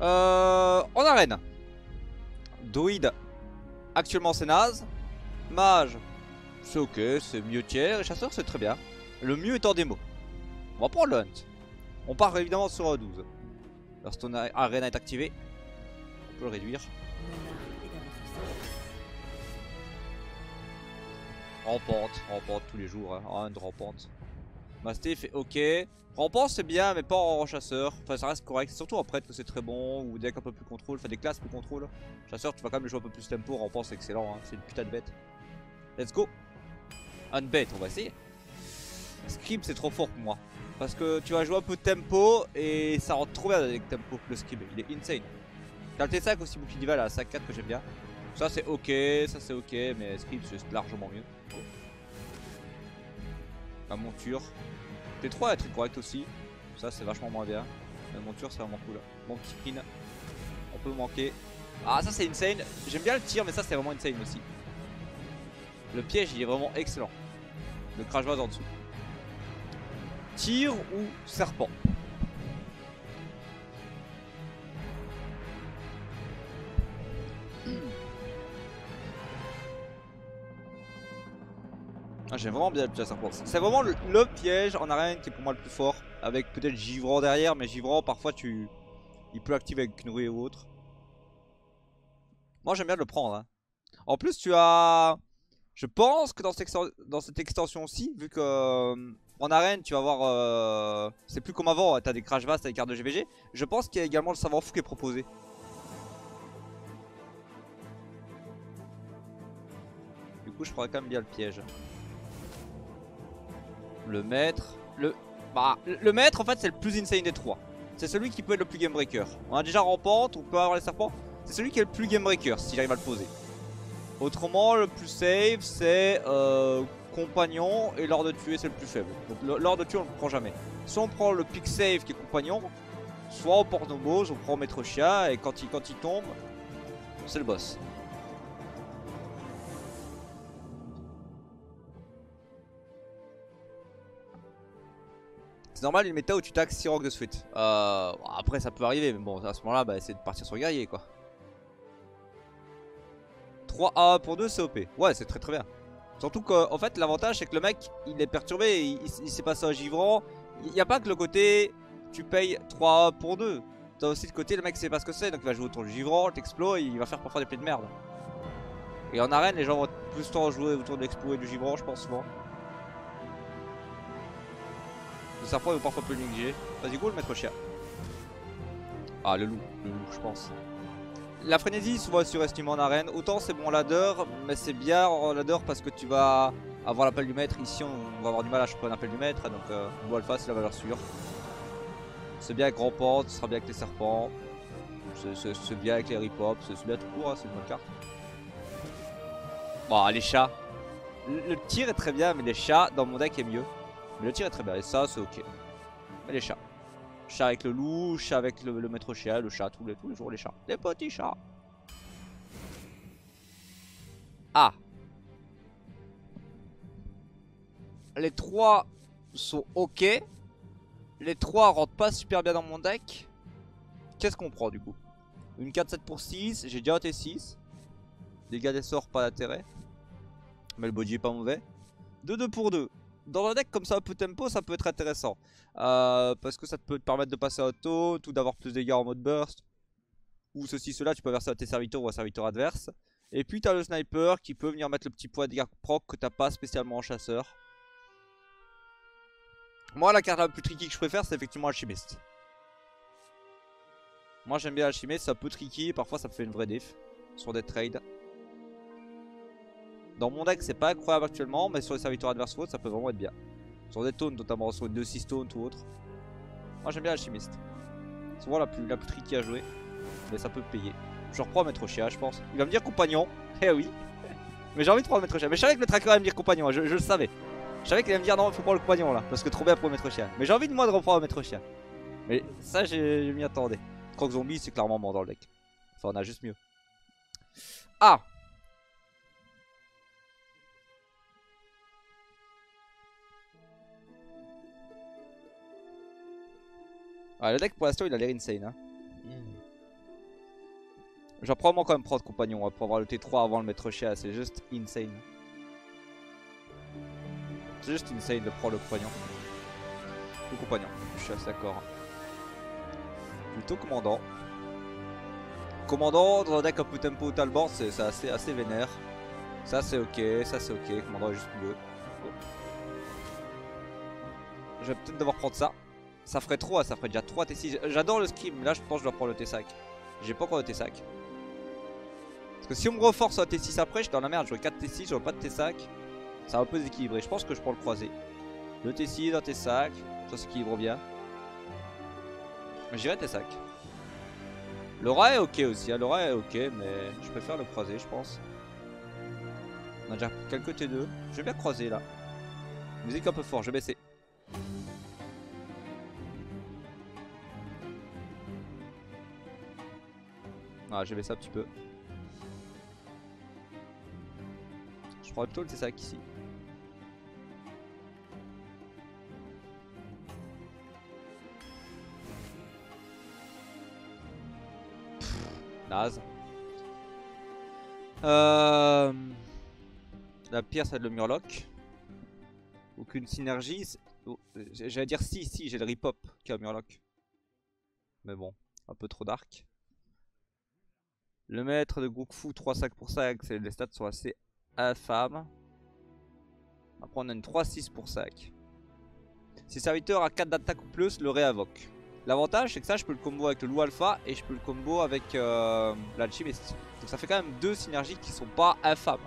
Euh, en arène. Druide. Actuellement c'est naze. Mage. C'est ok, c'est mieux tiers. Et chasseur c'est très bien. Le mieux est en démo. On va prendre le hunt. On part évidemment sur 12. Lorsqu'on arène est activé, on peut le réduire. Rampante, rampante tous les jours, hein. un de rampante. Mastiff est ok. Rampante c'est bien, mais pas en chasseur. Enfin, ça reste correct. Surtout en prêtre que c'est très bon, ou deck un peu plus contrôle, enfin des classes plus contrôle. Chasseur, tu vas quand même jouer un peu plus tempo. Rampante c'est excellent, hein. c'est une putain de bête. Let's go. Un bête, on va essayer. Scribe c'est trop fort pour moi. Parce que tu vas jouer un peu tempo et ça rentre trop bien avec tempo. Le scribe, il est insane. T'as le T5 aussi, bouclier dival à 5-4 que j'aime bien. Ça c'est ok, ça c'est ok, mais scribe c'est largement mieux. La monture. T3 est très correct aussi. Ça c'est vachement moins bien. La monture c'est vraiment cool. Bon petit pin. On peut manquer. Ah ça c'est insane. J'aime bien le tir mais ça c'est vraiment insane aussi. Le piège il est vraiment excellent. Le crash base en dessous. Tir ou serpent J'aime vraiment bien le piège. C'est vraiment le, piège en arène qui est pour moi le plus fort. Avec peut-être Givrant derrière, mais Givrant parfois tu. Il peut activer avec Knurri ou autre. Moi j'aime bien le prendre. Hein. En plus tu as. Je pense que dans cette, dans cette extension-ci, vu que euh, en arène tu vas voir, euh, c'est plus comme avant, t'as des crash vastes avec cartes de GVG. Je pense qu'il y a également le savoir fou qui est proposé. Du coup je prendrais quand même bien le piège. Le maître, le, bah, le maître en fait c'est le plus insane des trois. C'est celui qui peut être le plus game breaker. On a déjà rampante, on peut avoir les serpents. C'est celui qui est le plus game breaker s'il arrive à le poser. Autrement, le plus safe, c'est euh, compagnon et l'ordre de tuer, c'est le plus faible. Donc l'ordre de tuer, on le prend jamais. Soit on prend le pick save qui est compagnon, soit on porte nos on prend maître chien et quand il, quand il tombe, c'est le boss. C'est normal une méta où tu taxes 6 rocs de suite. Euh, après ça peut arriver, mais bon à ce moment là bah, c'est de partir sur le guerrier quoi. 3 A pour 2 c'est OP. Ouais c'est très très bien. Surtout qu'en fait l'avantage c'est que le mec il est perturbé, il, il, s'est passé un givrant. Il n'y a pas que le côté tu payes 3 A pour 2. T'as aussi le côté le mec sait pas ce que c'est donc il va jouer autour du givrant, t'explos et il va faire parfois des plays de merde. Et en arène les gens vont plus temps jouer autour de l'explo et du givrant je pense souvent. Le serpent est parfois plus négliger. Vas-y go le maître chien. Ah le loup, le loup je pense. La frénésie souvent surestimée en arène. Autant c'est bon ladder, mais c'est bien en ladder parce que tu vas avoir l'appel du maître. Ici on va avoir du mal à choper un appel du maître. Donc euh, alpha c'est la valeur sûre. C'est bien avec grand porte, ce sera bien avec les serpents. C'est bien avec les rip-hop, c'est bien tout court, hein, c'est une bonne carte. Bon les chats. Le, le tir est très bien mais les chats dans mon deck est mieux. Mais le tir est très bien et ça c'est ok. Les chats. Chat avec le loup, chat avec le, maître chien, le chat tous les, jours les chats. Les petits chats. Ah. Les trois sont ok. Les trois rentrent pas super bien dans mon deck. Qu'est-ce qu'on prend du coup? Une 4-7 pour 6. J'ai déjà un T6. Dégâts des sorts, pas d'intérêt. Mais le body est pas mauvais. 2-2 pour 2 dans un deck comme ça un peu tempo ça peut être intéressant. Euh, parce que ça peut te permettre de passer auto ou d'avoir plus de dégâts en mode burst ou ceci cela tu peux verser à tes serviteurs ou à serviteurs adverses et puis tu as le sniper qui peut venir mettre le petit poids de dégâts proc que t'as pas spécialement en chasseur. Moi la carte la plus tricky que je préfère c'est effectivement alchimiste. Moi j'aime bien alchimiste c'est un peu tricky parfois ça me fait une vraie diff sur des trades dans mon deck, c'est pas incroyable actuellement, mais sur les serviteurs adverses ou autres, ça peut vraiment être bien. Sur des taunts, notamment sur une 2-6 taunt ou autre. Moi, j'aime bien l'alchimiste. C'est vraiment la plus, la plus tricky à jouer, mais ça peut payer. Je reprends Maître Chien, je pense. Il va me dire compagnon. Eh oui. mais j'ai envie de prendre Maître Chien. Mais je savais que le tracker allait me dire compagnon, je, je le savais. Je savais qu'il allait me dire non, il faut prendre le compagnon là, parce que trop bien pour Maître Chien. Mais j'ai envie de moi de reprendre Maître Chien. Mais ça, je m'y attendais. Croc Zombie, c'est clairement mort dans le deck. Enfin, on a juste mieux. Ah Ah, le deck pour l'instant il a l'air insane. Hein. Je vais probablement quand même prendre compagnon hein, pour avoir le T3 avant le maître chien, c'est juste insane. C'est juste insane de prendre le compagnon. Le compagnon, je suis assez d'accord. Plutôt commandant. Commandant dans un deck un peu tempo ou talbot, c'est assez, assez vénère. Ça c'est ok, ça c'est ok, commandant est juste bleu. Je vais peut-être devoir prendre ça. Ça ferait 3, ça ferait déjà 3 T6. J'adore le scrim, là je pense que je dois prendre le T5. J'ai pas encore le T5. Parce que si on me reforce un T6 après, je suis dans la merde. J'aurai 4 T6, j'aurai pas de T5. C'est un peu déséquilibré. Je pense que je prends le croisé. Le T6, un T5. Ça s'équilibre bien. J'irai T5. L'aura est ok aussi. Hein. L'aura est ok, mais je préfère le croisé, je pense. On a déjà quelques T2. Je vais bien croiser là. Musique un peu fort, je vais baisser. Ah, j'ai baissé un petit peu. Je prends le T5 ici. naze. Euh... La pire, c'est le Murloc. Aucune synergie. Oh, j'allais dire si, si, j'ai le Ripop qui a Murloc. Mais bon, un peu trop dark. Le maître de Gokfu 3-5 pour 5, les stats sont assez infâmes. Après on a une 3-6 pour 5. Si serviteur a 4 d'attaque ou plus, le réinvoque. L'avantage c'est que ça je peux le combo avec le loup alpha et je peux le combo avec euh, l'alchimiste. Donc ça fait quand même deux synergies qui sont pas infâmes.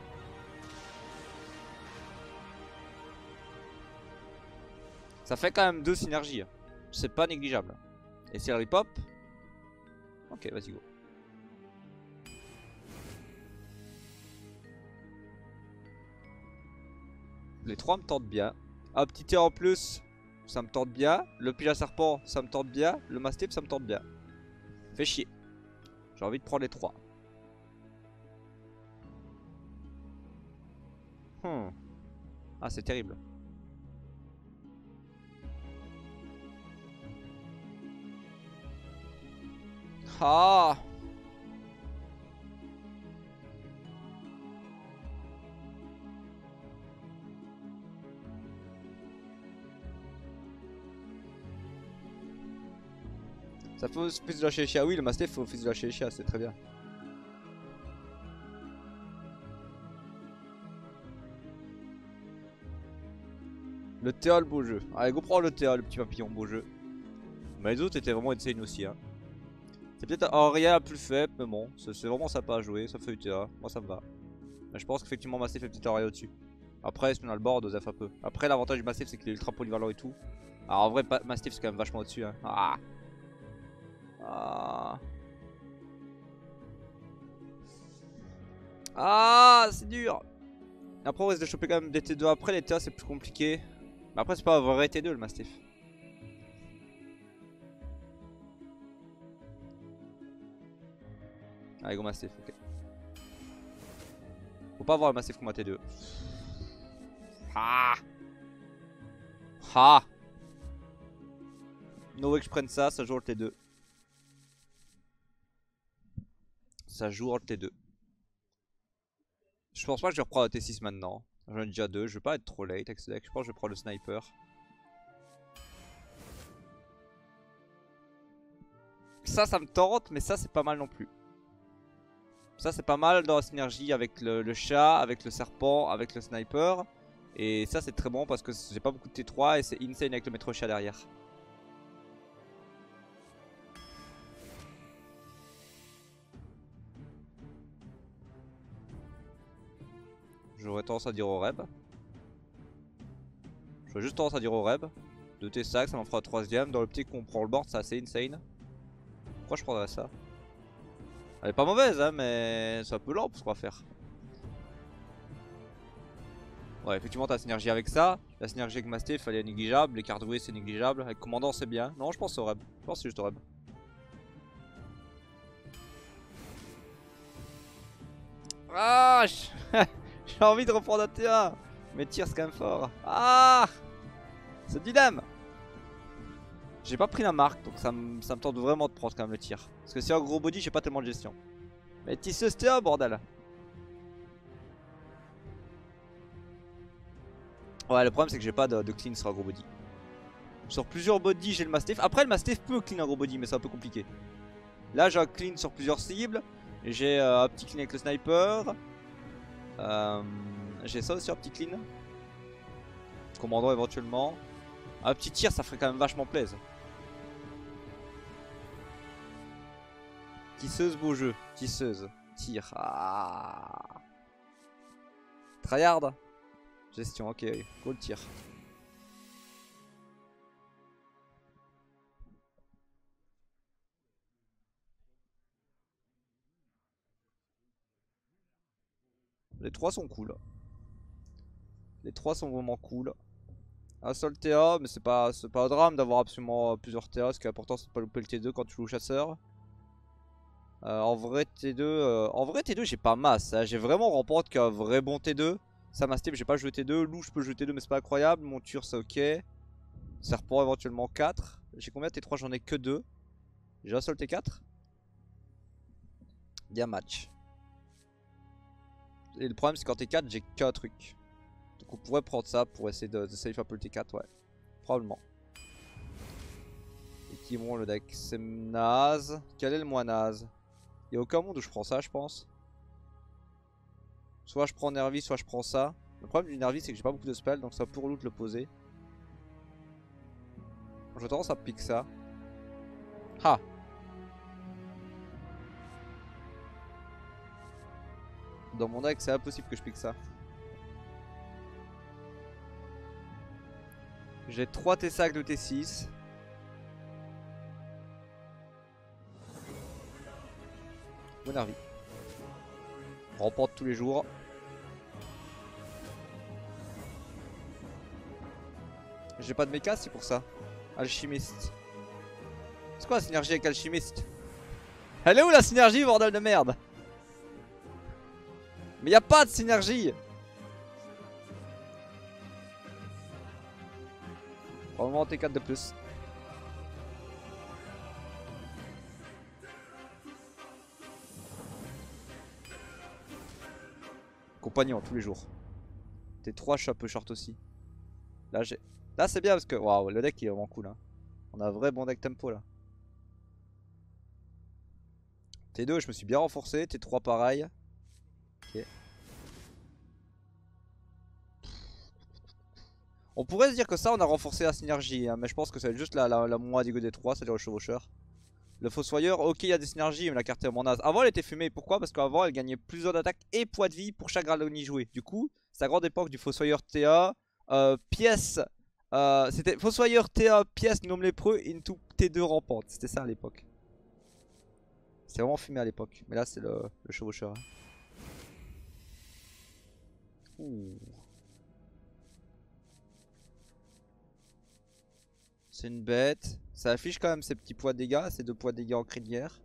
Ça fait quand même deux synergies. C'est pas négligeable. Et c'est le pop. Ok, vas-y go. Les trois me tentent bien. Un petit T en plus, ça me tente bien. Le pigeon serpent, ça me tente bien. Le mastiff, ça me tente bien. Fait chier. J'ai envie de prendre les trois. Hmm. Ah, c'est terrible. Ah Ça fait office de la chia. Oui, le Mastiff fait office de la chia, c'est très bien. Le Théa, le beau jeu. Allez, go prends le Théa, le petit papillon, beau jeu. Mais les autres étaient vraiment insane aussi. Hein. C'est peut-être rien plus faible, mais bon, c'est vraiment sympa à jouer. Ça fait Théa, moi ça me va. Mais je pense qu'effectivement, Mastiff est peut-être un au-dessus. Après, si on a le board, Osef un peu? Après, l'avantage du Mastiff, c'est qu'il est ultra polyvalent et tout. Alors en vrai, Mastiff, c'est quand même vachement au-dessus. Hein. Ah ah, ah c'est dur. Après on risque de choper quand même des T2 après, les T1 c'est plus compliqué. Mais après c'est pas un vrai T2 le Mastiff. Allez go Mastiff, ok. Faut pas avoir le Mastiff un T2. Ah Ah No way que je prenne ça, ça joue le T2. Ça joue en T2. Je pense pas que je reprends le T6 maintenant. J'en ai déjà deux. Je vais pas être trop late avec ce deck. Je pense que je vais prendre le sniper. Ça, ça me tente, mais ça, c'est pas mal non plus. Ça, c'est pas mal dans la synergie avec le, chat, avec le serpent, avec le sniper. Et ça, c'est très bon parce que j'ai pas beaucoup de T3 et c'est insane avec le maître chat derrière. J'aurais tendance à dire au Reb. J'aurais juste tendance à dire au Reb. De T-Sac, ça m'en fera troisième. Dans l'optique qu'on prend le board, c'est assez insane. Pourquoi je prendrais ça? Elle est pas mauvaise, hein, mais c'est un peu lent pour ce qu'on va faire. Ouais, effectivement, t'as synergie avec ça. La synergie avec Mastiff, elle est négligeable. Les cartes c'est négligeable. Avec Commandant, c'est bien. Non, je pense au Reb. Je pense juste au Reb. Ah J'ai envie de reprendre un T1 Mais tir c'est quand même fort. Ah C'est dyname J'ai pas pris la marque donc ça me, tente vraiment de prendre quand même le tir. Parce que si un gros body j'ai pas tellement de gestion. Mais tisseuse TA bordel. Ouais le problème c'est que j'ai pas de, clean sur un gros body. Sur plusieurs body j'ai le mastiff Après le mastiff peut clean un gros body mais c'est un peu compliqué. Là j'ai un clean sur plusieurs cibles. J'ai euh, un petit clean avec le sniper euh, J'ai ça aussi un petit clean Commandant éventuellement Un petit tir ça ferait quand même vachement plaisir Tisseuse, beau jeu. Tisseuse. Tire. Ah. Tryhard. Gestion, ok. Le tir. Les trois sont cool. Les trois sont vraiment cool. Un seul TA, mais c'est pas, pas un drame d'avoir absolument plusieurs TA. Ce qui est important, c'est de pas louper le T2 quand tu joues au chasseur. Euh, en vrai T2, euh, en vrai T2 j'ai pas masse, hein. j'ai vraiment remporte qu'un vrai bon T2. Ça m'a j'ai pas joué T2, loup je peux jouer T2 mais c'est pas incroyable, monture c'est ok. Serpent éventuellement 4. J'ai combien T3 j'en ai que 2. J'ai un seul T4. Bien match. Et le problème c'est qu'en T4 j'ai qu'un truc. Donc on pourrait prendre ça pour essayer de, de un peu le T4 ouais. Probablement. Et qui vont le deck? C'est naze. Quel est le moins naze Y'a aucun monde où je prends ça, je pense. Soit je prends Nervi, soit je prends ça. Le problème du Nervi, c'est que j'ai pas beaucoup de spells, donc ça pour loot le poser. J'ai tendance à piquer ça. Ha Dans mon deck, c'est impossible que je pique ça. J'ai 3 T5 de T6. Bonarvi. Remporte tous les jours. J'ai pas de méca, c'est pour ça. Alchimiste. C'est quoi la synergie avec Alchimiste? Elle est où la synergie, bordel de merde? Mais y a pas de synergie Probablement T4 de plus. compagnon tous les jours. T3 je suis un peu short aussi. Là j'ai. Là c'est bien parce que. Waouh le deck il est vraiment cool hein. On a un vrai bon deck tempo là. T2 je me suis bien renforcé, T3 pareil. On pourrait se dire que ça on a renforcé la synergie hein, mais je pense que c'est juste la, la, la moi des 3 c'est-à-dire le chevaucheur. Le Fossoyeur, ok, il y a des synergies, mais la carte est vraiment naze. Avant, elle était fumée. Pourquoi? Parce qu'avant, elle gagnait plusieurs d'attaque et poids de vie pour chaque Graloni joué. Du coup, c'est la grande époque du Fossoyeur TA. Euh, pièce. Euh, C'était Fossoyeur TA, pièce, gnome lépreux, into T2 rampante. C'était ça à l'époque. C'était vraiment fumé à l'époque. Mais là, c'est le, chevaucheur. Ouh. C'est une bête. Ça affiche quand même ses petits poids de dégâts, ses deux poids de dégâts en cri de guerre.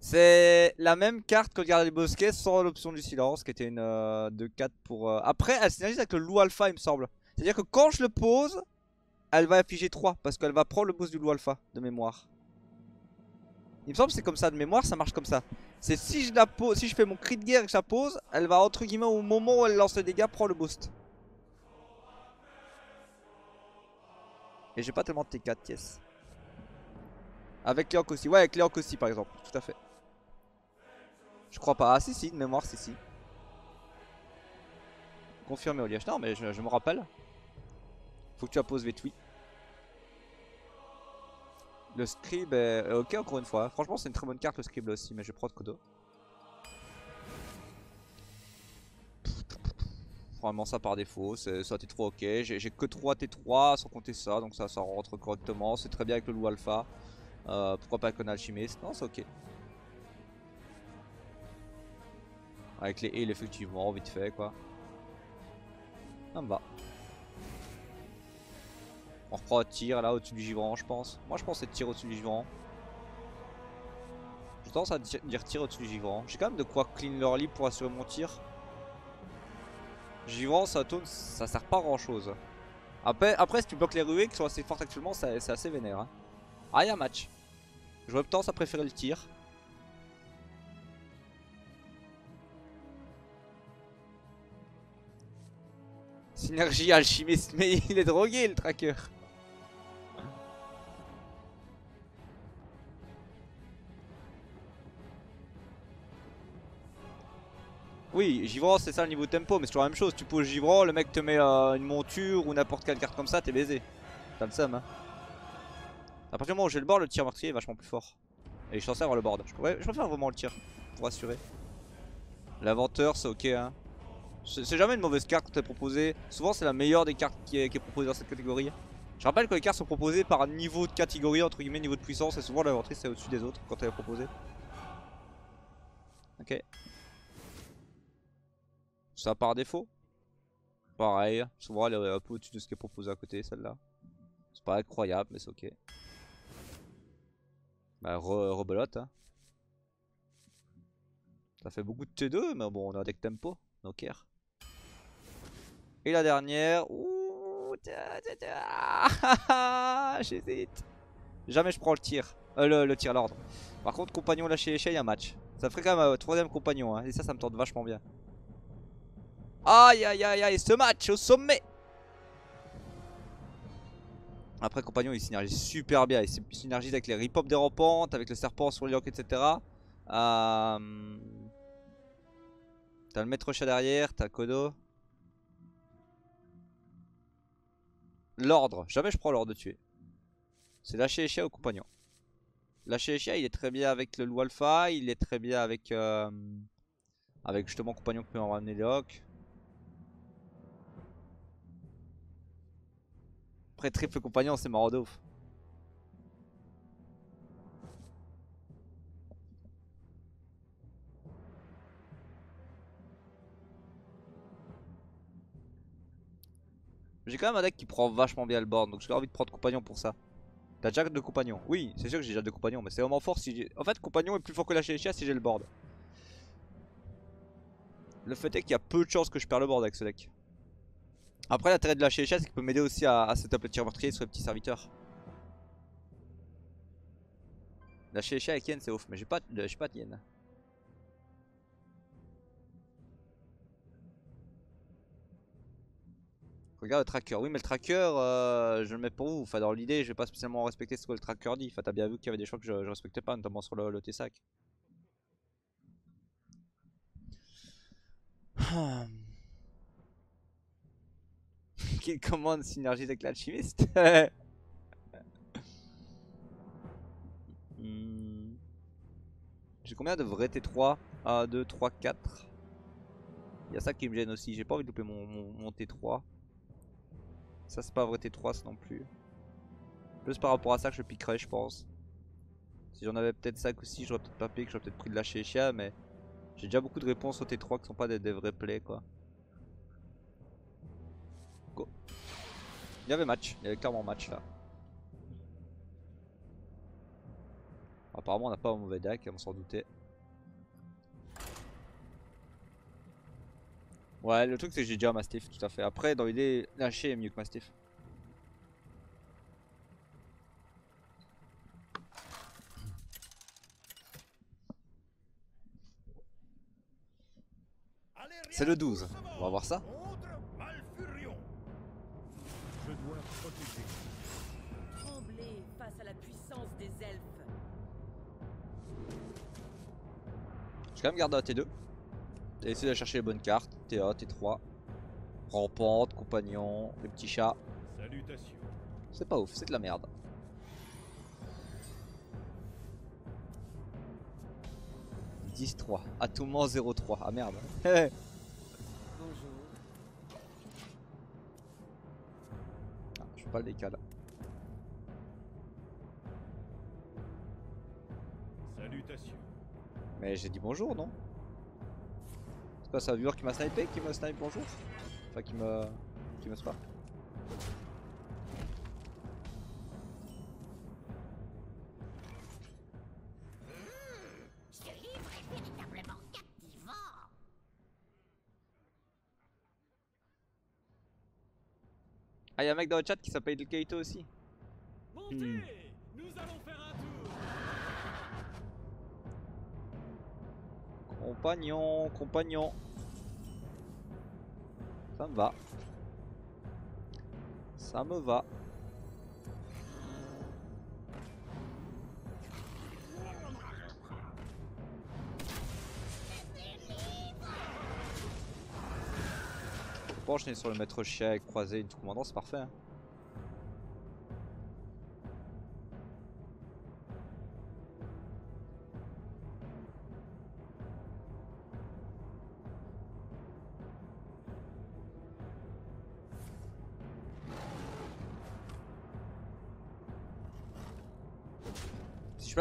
C'est la même carte que le gardien des bosquets sans l'option du silence qui était une euh, de 4 pour... Euh, après elle synergise avec le loup alpha il me semble. C'est à dire que quand je le pose, elle va afficher 3 parce qu'elle va prendre le boost du loup alpha de mémoire. Il me semble que c'est comme ça de mémoire, ça marche comme ça. C'est si je pose, si je fais mon cri de guerre et que je la pose, elle va entre guillemets au moment où elle lance le dégât prendre le boost. Et j'ai pas tellement de T4, yes. Avec Léon aussi. Ouais, avec Léon aussi par exemple. Tout à fait. Je crois pas. Ah, si, si, de mémoire, si, si. Confirmé au liège. Non, mais je, me rappelle. Faut que tu apposes Vetui. Le scribe est ok encore une fois. Franchement, c'est une très bonne carte le scribe aussi, mais je prends de Kodo. Probablement ça par défaut, c'est ça T3 ok, j'ai que 3 T3 sans compter ça, donc ça, ça rentre correctement, c'est très bien avec le loup alpha, euh, pourquoi pas avec un alchimiste, non c'est ok. Avec les heals effectivement, vite fait quoi. Ça me va. On reprend un tir là au-dessus du givrant je pense. Moi je pense c'est tir au-dessus du givrant. J'ai tendance à dire tir au-dessus du givrant. J'ai quand même de quoi clean leur lit pour assurer mon tir. Givrant, ça tourne, ça sert pas à grand chose. Après, après, si tu bloques les ruées qui sont assez fortes actuellement, c'est assez vénère. Hein. Ah, il a un match. J'aurais tendance à préférer le tir. Synergie alchimiste, mais il est drogué le tracker. Oui, Givron c'est ça le niveau tempo, mais c'est toujours la même chose. Tu poses Givron, le mec te met euh, une monture ou n'importe quelle carte comme ça, t'es baisé. T'as le seum. Hein. À partir du moment où j'ai le board, le tir meurtrier est vachement plus fort. Et je suis censé avoir le board. Je, préfère vraiment le tir, pour assurer. L'inventeur, c'est ok. Hein. C'est jamais une mauvaise carte quand elle est proposée. Souvent, c'est la meilleure des cartes qui est, est, proposée dans cette catégorie. Je rappelle que les cartes sont proposées par niveau de catégorie, entre guillemets, niveau de puissance. Et souvent, l'inventrice c'est au-dessus des autres quand elle est proposée. Ok. Ça par défaut Pareil, souvent elle est un peu au-dessus de ce qui est proposé à côté, celle-là. C'est pas incroyable, mais c'est ok. Bah, rebelote. Hein. Ça fait beaucoup de T2, mais bon, on a un deck tempo, no care. Et la dernière. Ouh, j'hésite. Jamais je prends le tir. Euh, le, tir l'ordre. Par contre, compagnon lâché échelle, il y a un match. Ça ferait quand même un troisième compagnon, hein, et ça, ça me tente vachement bien. Aïe aïe aïe aïe, ce match au sommet Après compagnon il synergise super bien, il synergise avec les rip des rampantes, avec le serpent sur l'yoke etc. Euh... T'as le maître chat derrière, t'as Kodo. L'ordre, jamais je prends l'ordre de tuer. C'est lâcher les au compagnon. Lâcher les il est très bien avec le alpha, il est très bien avec euh, avec justement compagnon qui peut en ramener les Après triple compagnon c'est marrant de ouf. J'ai quand même un deck qui prend vachement bien le board donc j'ai envie de prendre compagnon pour ça. T'as déjà deux compagnons Oui, c'est sûr que j'ai déjà deux compagnons, mais c'est vraiment fort si j'ai. En fait, compagnon est plus fort que la chiens si j'ai le board. Le fait est qu'il y a peu de chances que je perds le board avec ce deck. Après l'intérêt de lâcher chaises c'est qu'il peut m'aider aussi à, à setup le tir meurtrier sur les petits serviteurs. Lâcher chiens avec Yen c'est ouf mais j'ai pas, pas de Yen. Regarde le tracker, oui mais le tracker euh, je le mets pour vous, enfin dans l'idée je vais pas spécialement respecter ce que le tracker dit, enfin t'as bien vu qu'il y avait des choix que je, respectais pas notamment sur le, le T-Sac. Qu'il commande synergie avec l'alchimiste. Hmm. J'ai combien de vrais T3 1, 2, 3, 4 Il y a ça qui me gêne aussi, j'ai pas envie de louper mon, T3 Ça c'est pas vrai T3 ça non plus. Plus par rapport à ça que je piquerais je pense. Si j'en avais peut-être 5 aussi j'aurais peut-être pas piqué, j'aurais peut-être pris de lâcher les mais J'ai déjà beaucoup de réponses au T3 qui sont pas des, des vrais plays quoi Il y avait match, il y avait clairement match là. Apparemment on n'a pas un mauvais deck, on s'en doutait. Ouais, le truc c'est que j'ai déjà un Mastiff, tout à fait. Après, dans l'idée, lâcher est mieux que Mastiff. C'est le 12, on va voir ça. Vais quand même garder un T2. Et essayer de chercher les bonnes cartes. T1, T3. Rampante, compagnon, les petits chats. C'est pas ouf, c'est de la merde. « 10-3, à tout moment 0-3, ah merde Bonjour ah, Je peux pas le décaler mais j'ai dit bonjour, non C'est pas ça, un viewer qui m'a snipé, qui m'a snipe bonjour Enfin, qui m'a... qui m'a spam. Ah y'a un mec dans le chat qui s'appelle Kaito aussi. Hmm. Compagnon, compagnon. Ça me va. Ça me va. Pour enchaîner sur le maître chien avec croisé tout commandant, c'est parfait. hein.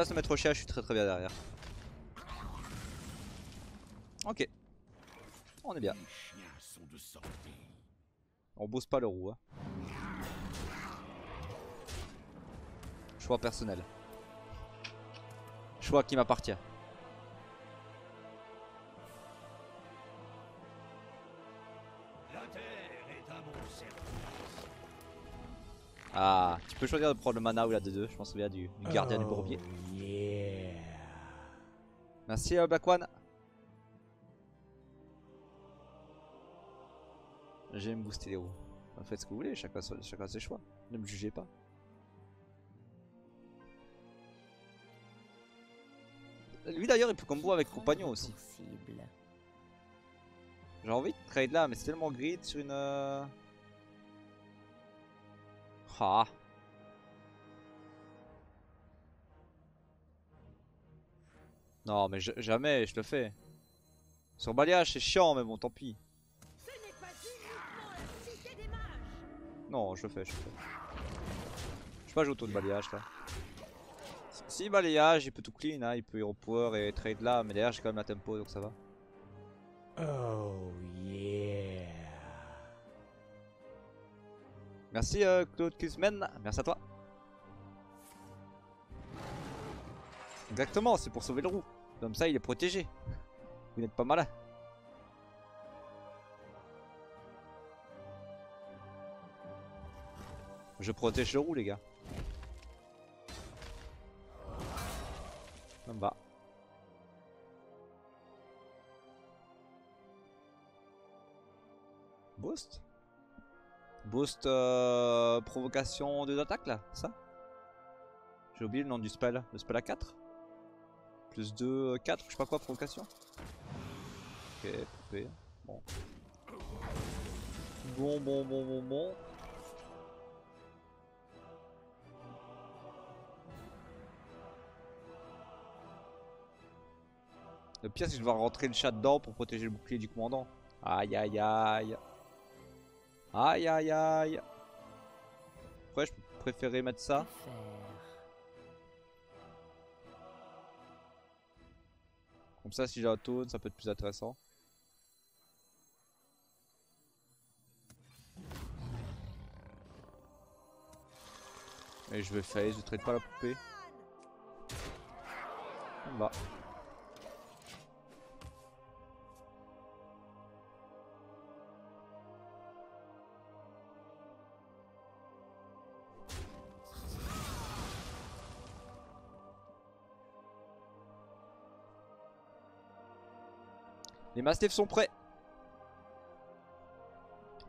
Place le maître chien, je suis très très bien derrière. Ok. On est bien. De. On bosse pas le roux. Hein. Choix personnel. Choix qui m'appartient. Ah, tu peux choisir de prendre le mana ou la 2-2. Je m'en souviens du, du gardien du bourbier. Merci euh, Black One. J'aime booster les roues. Enfin, faites ce que vous voulez, chacun, chacun ses choix. Ne me jugez pas. Lui d'ailleurs il peut combo avec compagnon aussi. J'ai envie de trade là, mais c'est tellement grid sur une. euh, Ah. Non, mais je- jamais, je le fais. Sur balayage, c'est chiant, mais bon, tant pis. Non, je le fais, je le fais. Je sais pas jouer auto de balayage là. Si- balayage, il peut tout clean, hein, il peut hero power et trade là, mais derrière j'ai quand même la tempo donc ça va. Oh yeah. Merci euh, Claude Kuzmen, merci à toi. Exactement, c'est pour sauver le roux. Comme ça il est protégé. Vous n'êtes pas malin. Je protège le roux les gars. Ça va. Boost? Boost euh, provocation de attaques là, ça? J'ai oublié le nom du spell, le spell à 4 Plus 2, 4, je sais pas quoi, provocation Ok, poupée, bon. Bon, bon, bon, bon, bon. Le pire c'est que je rentrer le chat dedans pour protéger le bouclier du commandant. Aïe aïe aïe. Aïe aïe aïe. Après je préférais mettre ça. Comme ça si j'ai un taunt ça peut être plus intéressant. Et je vais phase, je traite pas la poupée. On va. Les mastiffs sont prêts.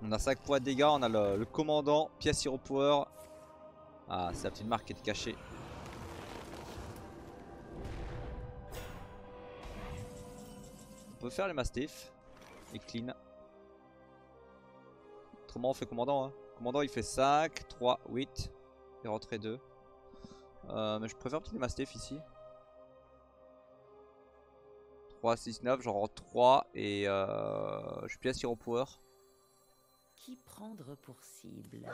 On a 5 points de dégâts, on a le, commandant, pièce hero power. Ah, c'est la petite marque qui est cachée. On peut faire les mastiffs et clean. Autrement, on fait commandant. Hein. Commandant, il fait 5, 3, 8. Et rentrer 2. Euh, mais je préfère peut-être les mastiffs ici. 3, 6, 9, j'en rentre 3 et euh, je pièce hero power. Qui prendre pour cible?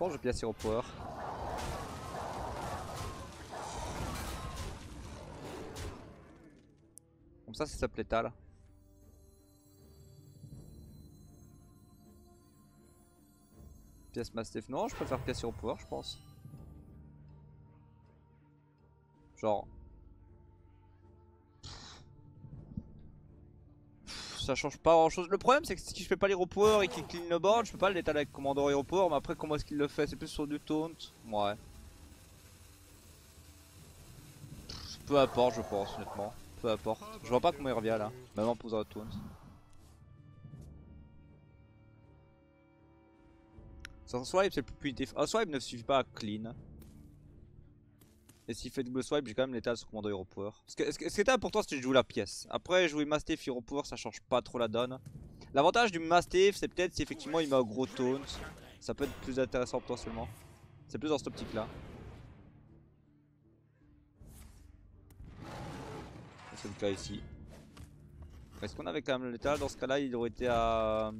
Bon, je pièce hero power. Comme ça, c'est sa létal. Pièce mastiff. Non, je préfère pièce hero power, je pense. Genre. Ça change pas grand chose. Le problème, c'est que si je fais pas l'hero power et qu'il clean le board, je peux pas l'étaler avec commandant hero power. Mais après, comment est-ce qu'il le fait? C'est plus sur du taunt Ouais. Peu importe, je pense, honnêtement. peu importe. Je vois pas comment il revient là, même en posant Toons. Son swipe c'est plus. Un swipe ne suffit pas à clean. Et s'il fait double swipe, j'ai quand même l'étal sur commando Hero Power. Ce qui était important, c'était de jouer la pièce? Après, jouer Mastiff Hero Power, ça change pas trop la donne. L'avantage du Mastiff, c'est peut-être si effectivement il met un gros taunt. Ça peut être plus intéressant potentiellement. C'est plus dans cette optique là. C'est le cas ici. Est-ce qu'on avait quand même l'étal? Dans ce cas là, il aurait été à.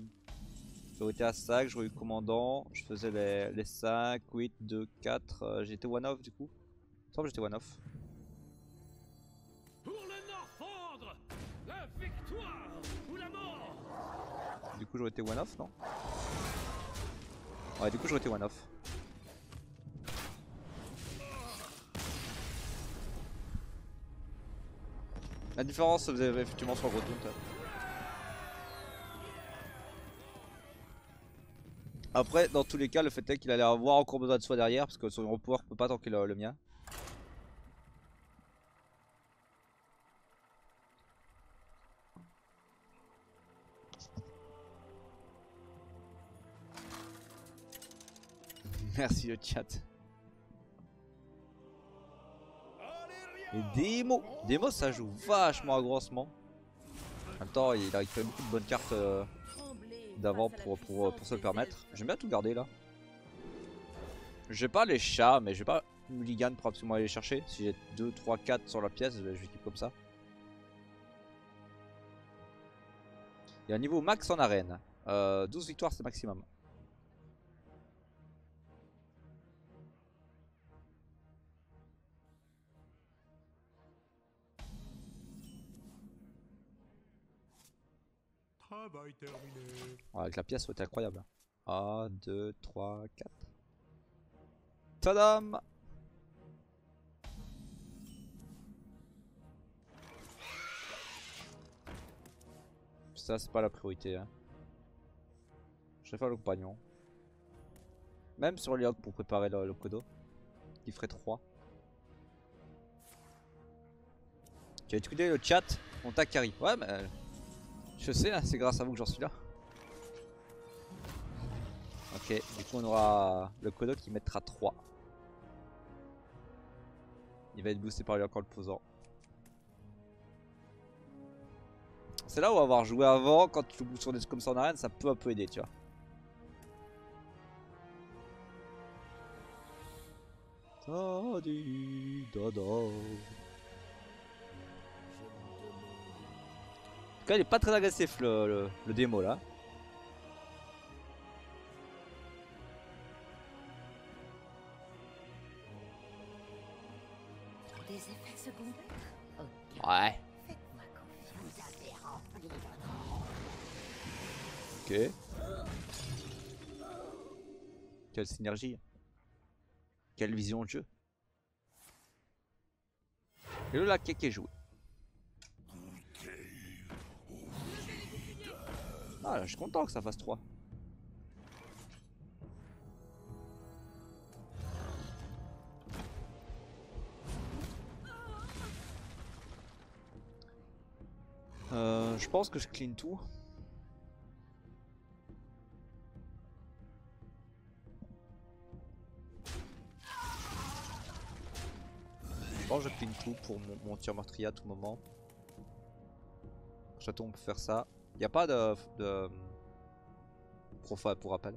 Il aurait été à 5, j'aurais eu commandant. Je faisais les, les 5, 8, 2, 4. euh, J'étais one off du coup. Il me semble que j'étais one off. Pour le Norfandre La victoire ou la mort? Du coup, j'aurais été one off, non? Ouais, du coup, j'aurais été one off. La différence se faisait effectivement sur le gros Après, dans tous les cas, le fait est qu'il allait avoir encore besoin de soi derrière parce que son hero power peut pas tanker le, mien. Merci le chat. Et démo Démo ça joue vachement agressement. En même temps il a récupéré beaucoup de bonnes cartes euh, d'avant pour, pour, pour se le permettre. J'aime bien tout garder là. J'ai pas les chats mais j'ai pas mulligan pour absolument aller les chercher. Si j'ai 2, 3, 4 sur la pièce, je vais keep comme ça. Il y a un niveau max en arène. Euh, 12 victoires c'est maximum. Travail terminé. Ouais, avec la pièce, c'était incroyable. 1, 2, 3, 4. Tadam Ça, c'est pas la priorité. Hein. Je vais faire le compagnon. Même sur Liog pour préparer le, le Kodo. Il ferait 3. Tu as étudié le chat On t'a carry. Ouais, mais. Je sais, hein, c'est grâce à vous que j'en suis là. Ok, du coup on aura le Kodo qui mettra 3. Il va être boosté par lui encore le posant. C'est là où avoir joué avant, quand tu joues sur des comme ça en arène, ça peut un peu aider, tu vois. Cas, il est pas très agressif le, le, le démo là. Des effets secondaires. Ouais. Ok. Quelle synergie. Quelle vision de jeu. Et le lac qui est joué. Ah, je suis content que ça fasse 3. Euh, je pense que je clean tout. Je je clean tout pour mon, mon tir meurtrier à tout moment. Château, on peut faire ça. Il n'y a pas de, profa pour rappel.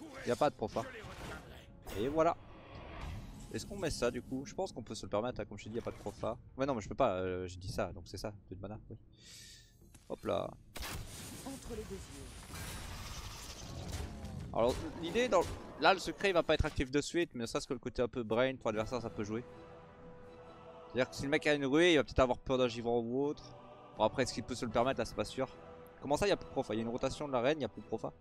Il n'y a pas de profa. Et voilà. Est-ce qu'on met ça du coup? Je pense qu'on peut se le permettre, hein, comme je t'ai dit, il a pas de profa. Ouais, non, mais je peux pas, euh, j'ai dit ça, donc c'est ça, de mana. Oui. Hop là. Alors l'idée dans... Là le secret il va pas être actif de suite mais ça c'est que le côté un peu brain pour l'adversaire ça peut jouer. C'est-à-dire que si le mec a une ruée il va peut-être avoir peur d'un givran ou autre. Bon après est-ce qu'il peut se le permettre là c'est pas sûr. Comment ça il y a plus profa Il y a une rotation de la reine, il y a plus profa.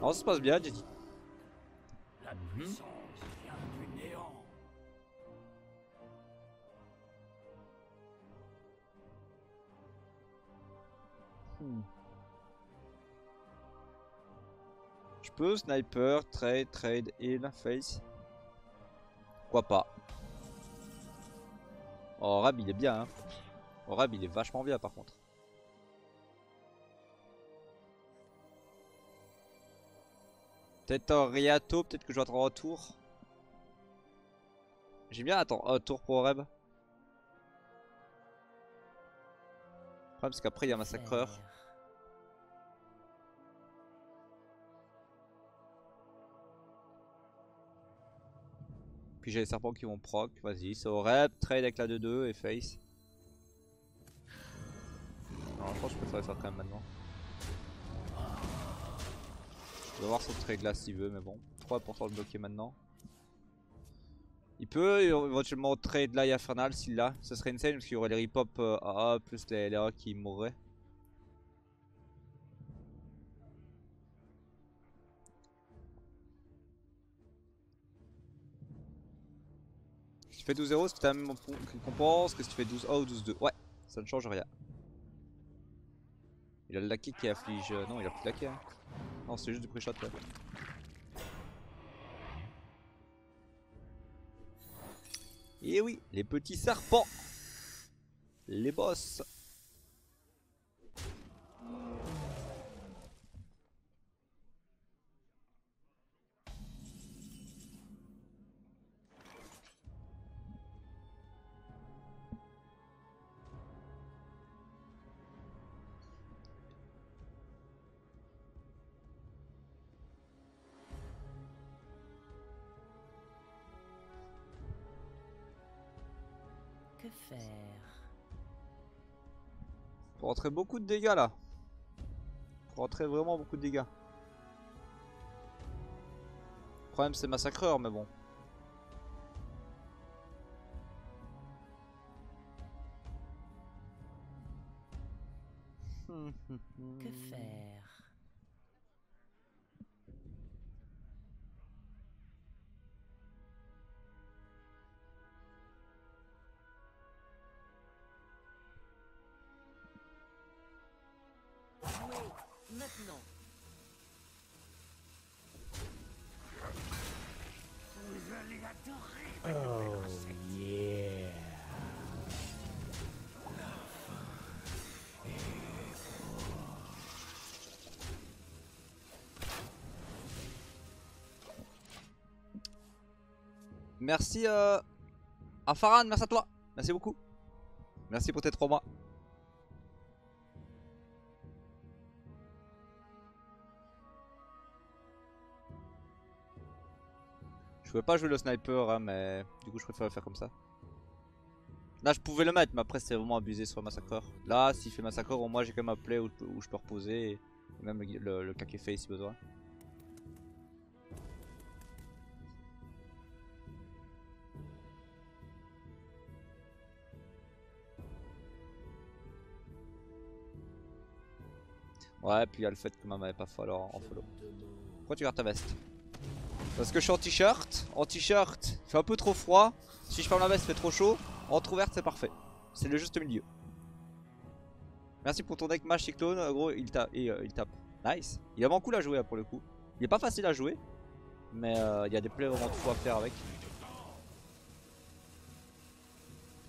Non ça se passe bien j'ai dit. Je peux sniper, trade, trade, heal, face. Pourquoi pas Oh Rab il est bien hein. Oh Rab il est vachement bien par contre. Peut-être un Riato, peut-être que je dois attendre un tour. J'aime bien attendre un tour pour Reb. Le qu'après il y a Massacreur. J'ai les serpents qui vont proc. Vas-y, c'est au Reb, trade avec la 2-2 et face. Non, je pense que je préfère faire quand même maintenant. Je vais voir son trade là s'il veut, mais bon. 3% de bloquer maintenant. Il peut éventuellement trade là Infernal s'il l'a. Ce serait insane parce qu'il y aurait les rip-hop euh, AA plus les, les A qui mourraient. Fais 12-0, est-ce que t'as la même récompense que si tu fais 12-A ou 12-2 Ouais, ça ne change rien. Il a le laquais qui afflige. euh, Non, il a plus de laquais. Hein. Non, c'est juste du pré-shot. ouais. Et oui, les petits serpents. Les boss. Rentrer beaucoup de dégâts là. Pour rentrer vraiment beaucoup de dégâts. Le problème c'est massacreur mais bon. Que maintenant Merci euh... à Farhan, merci à toi. Merci beaucoup. Merci pour tes 3 mois. Pouvais pas jouer le sniper, hein, mais du coup je préfère faire comme ça. Là je pouvais le mettre, mais après c'est vraiment abusé sur le massacreur. Là, s'il fait massacreur, au moins j'ai quand même un play où, je peux- reposer. Et même le, le, le si besoin. Ouais, puis il y a le fait que maman m'avait pas falloir en follow. Pourquoi tu gardes ta veste? Parce que je suis en t-shirt. En t-shirt, il fait un peu trop froid. Si je ferme la veste, il fait trop chaud. En ouverte, c'est parfait. C'est le juste milieu. Merci pour ton deck match cyclone. euh, Gros, il, tape et, euh, il tape. Nice. Il a vraiment cool à jouer pour le coup. Il est pas facile à jouer. Mais euh, il y a des plays vraiment de fou à faire avec.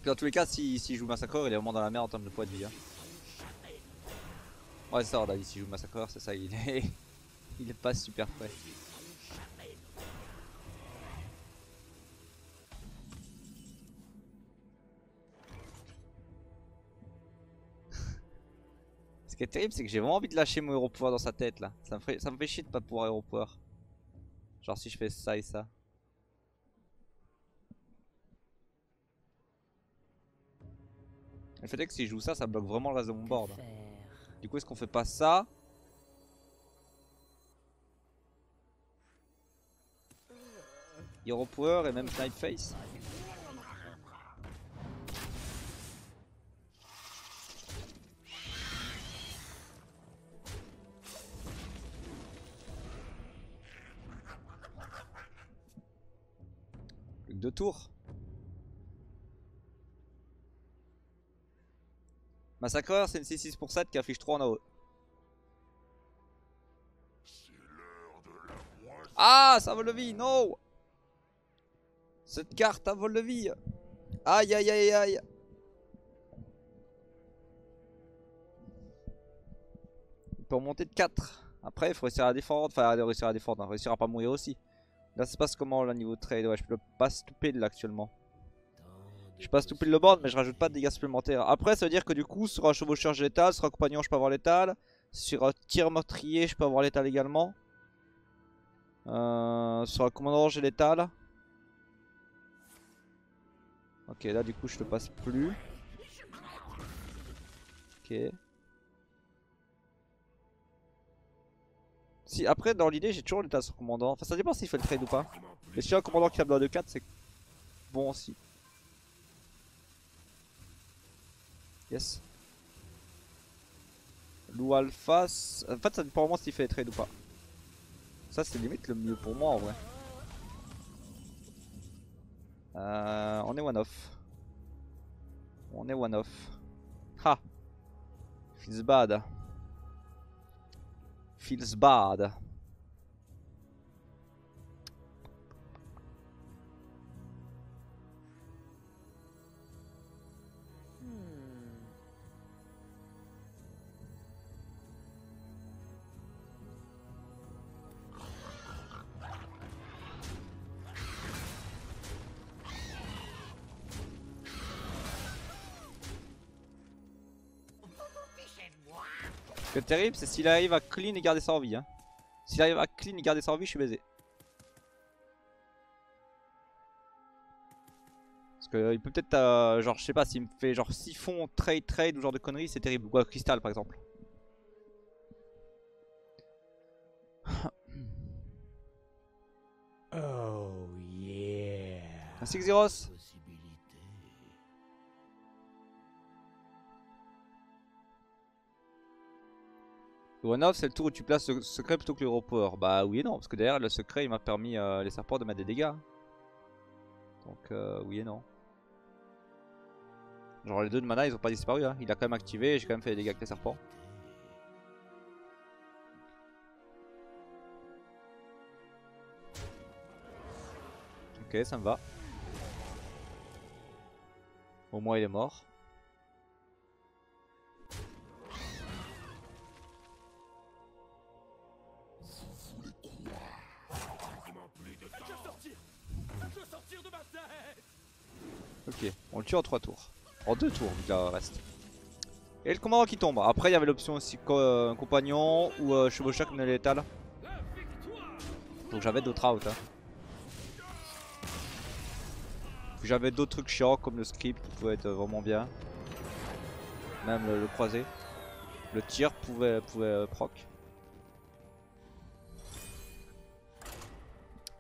Dans tous les cas, s'il si, joue Massacreur, il est vraiment dans la merde en termes de poids de vie. hein. Ouais, c'est ça, David, s'il joue Massacreur, c'est ça, il est. il est pas super prêt. Qui est terrible, c'est que j'ai vraiment envie de lâcher mon héros pouvoir dans sa tête là. Ça me, fait, ça me fait chier de pas pouvoir héros pouvoir. Genre si je fais ça et ça. Le fait est que si je joue ça, ça bloque vraiment le reste de mon board. Du coup, est-ce qu'on fait pas ça? Hero Power et même Snipe Face? Massacreur, c'est une C6 pour 7 qui affiche 3 en AOE. Ah, ça vole de vie, non Cette carte, à vole de vie. Aïe, aïe, aïe, aïe. Il peut remonter de 4. Après, il faut réussir à défendre. Enfin, réussir à défendre. Hein. Réussir à pas mourir aussi. Là, ça se passe comment, là, niveau trade? Ouais, je peux pas stopper là actuellement. Je passe pile le board mais je rajoute pas de dégâts supplémentaires. Après ça veut dire que du coup sur un chevaucheur j'ai l'étal, sur un compagnon je peux avoir l'étal. Sur un tir meurtrier je peux avoir l'étal également. Euh, sur un commandant j'ai l'étal. Ok là du coup je te passe plus. Ok. Si après dans l'idée j'ai toujours l'étal sur commandant. Enfin ça dépend s'il fait le trade ou pas. Mais si un commandant qui a besoin de 4 c'est bon aussi. Yes. Lou Alpha. En fait, ça dépend vraiment s'il fait les trades ou pas. Ça, c'est limite le mieux pour moi en vrai. Euh, on est one off. On est one off. Ha! Feels bad. Feels bad. Terrible, c'est s'il arrive à clean et garder en vie. Hein. S'il arrive à clean et garder en vie, je suis baisé. Parce que euh, il peut peut-être, euh, genre, je sais pas, s'il me fait genre siphon, trade, trade ou genre de conneries, c'est terrible. Ou à cristal par exemple. Oh yeah. Merci Xeros. One off, c'est le tour où tu places le secret plutôt que le power. Bah oui et non, parce que derrière le secret il m'a permis euh, les serpents de mettre des dégâts. Donc euh, oui et non. Genre les deux de mana ils ont pas disparu, hein. il a quand même activé et j'ai quand même fait des dégâts avec les serpents. Ok, ça me va. Au moins il est mort. En 3 tours. En 2 tours, vu reste. Et le commandant qui tombe. Après, il y avait l'option aussi co euh, compagnon ou euh, chevaucheur qui l'étal. Donc j'avais d'autres outs. Hein. J'avais d'autres trucs chiants comme le script qui pouvait être vraiment bien. Même le, le croisé. Le tir pouvait, pouvait euh, proc.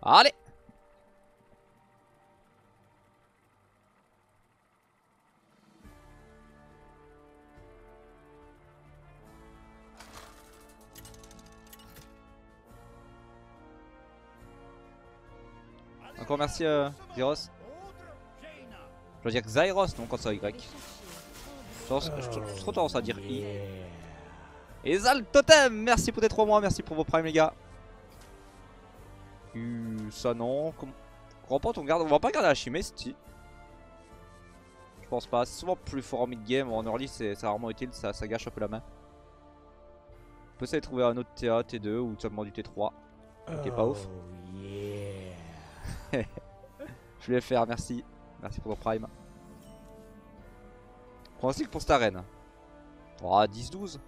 Allez Encore merci euh, Xyros. Je dois dire Xyros, non quand c'est Y. J'ai tendance- J'ai trop tendance à dire I. Et Zal Totem, merci pour tes 3 mois, merci pour vos primes les gars. Euh, ça non. Remporte, on garde. On va pas garder la chimiste si. Je pense pas. C'est souvent plus fort en mid-game. En early, c'est rarement utile. Ça, ça gâche un peu la main. On peut essayer de trouver un autre TA, T2 ou seulement du T3. Qui est pas ouf. Je vais faire, merci. Merci pour ton prime. Pronostic pour cette arène. Oh, 10-12.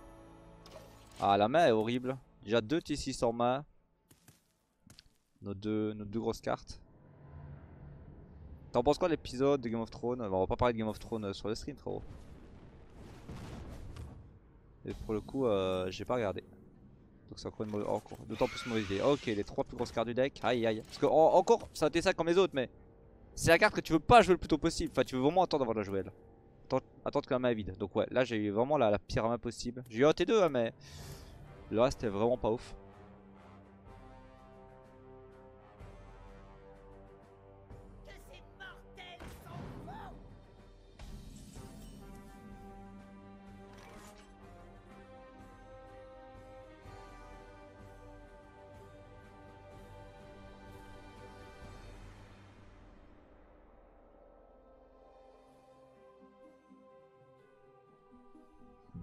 Ah, la main est horrible. Déjà 2 T6 en main. Nos deux, nos deux grosses cartes. T'en penses quoi de l'épisode de Game of Thrones? On va pas parler de Game of Thrones euh, sur le stream, frérot. Et pour le coup, euh, j'ai pas regardé. Donc c'est encore. D'autant plus mauvaise idée. Ok, les trois plus grosses cartes du deck. Aïe aïe. Parce que en- encore, ça a été ça comme les autres, mais c'est la carte que tu veux pas jouer le plus tôt possible. Enfin, tu veux vraiment attendre avant de la jouer. Attendre, attendre que la main est vide. Donc ouais, là j'ai eu vraiment la, la pire main possible. J'ai eu un T2, hein, mais le reste est vraiment pas ouf.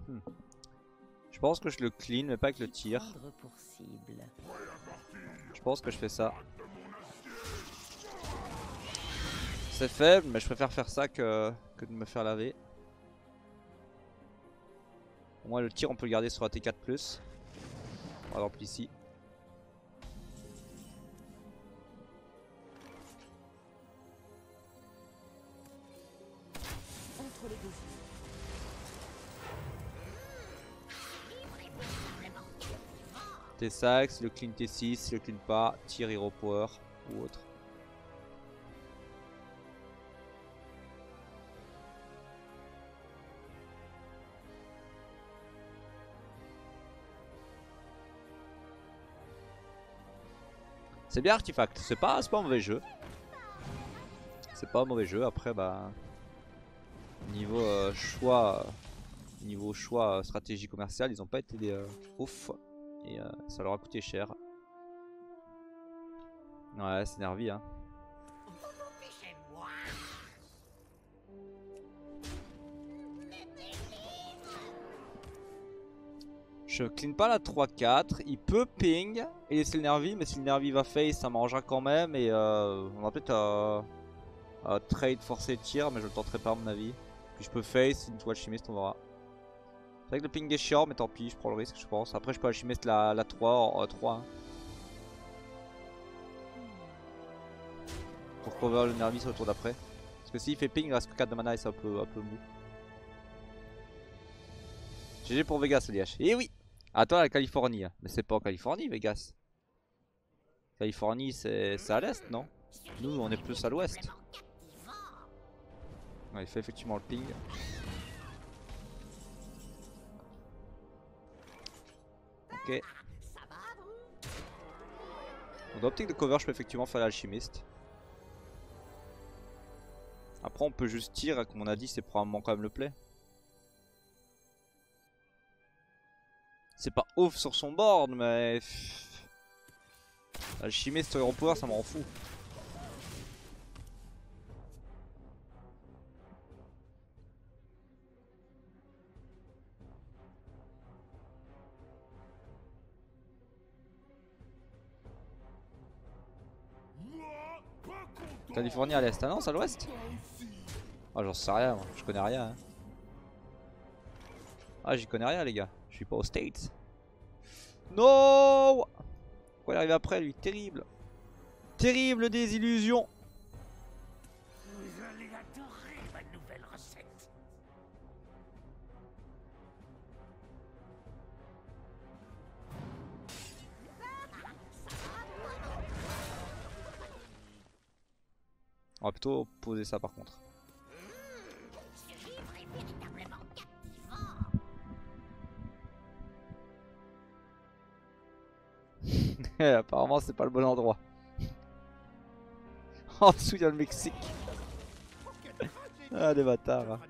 Hmm. Je pense que je le clean, mais pas avec le tir. Je pense que je fais ça. C'est faible, mais je préfère faire ça que, que de me faire laver. Au moins le tir on peut le garder sur un T4+. Par exemple ici. T-Sax, le clean T6, le clean pas, tir hero power ou autre. C'est bien Artifact, c'est pas, pas un mauvais jeu. C'est pas un mauvais jeu, après bah... Niveau euh, choix... Niveau choix stratégie commerciale, ils ont pas été des euh, ouf. Et euh, ça leur a coûté cher. Ouais, c'est nervi hein. Je clean pas la 3-4, il peut ping et laisser le nervi, mais si le nervi va face ça m'arrangera quand même et euh, on va peut-être euh, euh, trade forcer tir mais je le tenterai pas à mon avis. Puis je peux face, une toile chimiste on verra. C'est vrai que le ping est chiant mais tant pis, je prends le risque je pense. Après je peux alchimiste la, la 3 en euh, 3. hein. Pour cover le nervi sur le tour d'après. Parce que s'il fait ping il reste que 4 de mana et c'est un peu, un peu mou. GG pour Vegas LH. Et oui Attends la Californie. hein. Mais c'est pas en Californie Vegas. Californie c'est à l'est non? Nous on est plus à l'ouest. Il fait effectivement le ping. Ok. Dans l'optique de cover, je peux effectivement faire l'alchimiste. Après, on peut juste tirer, comme on a dit, c'est probablement quand même le play. C'est pas ouf sur son board, mais. Alchimiste en pouvoir, ça m'en fout. Californie à l'est, ah non, c'est à l'ouest Ah, j'en sais rien, je connais rien. hein. Ah, j'y connais rien, les gars. Je suis pas aux States. Non Pourquoi il arrive après, lui? Terrible. Terrible désillusion. On va plutôt poser ça par contre. Apparemment c'est pas le bon endroit. en dessous il y a le Mexique. ah des bâtards. hein.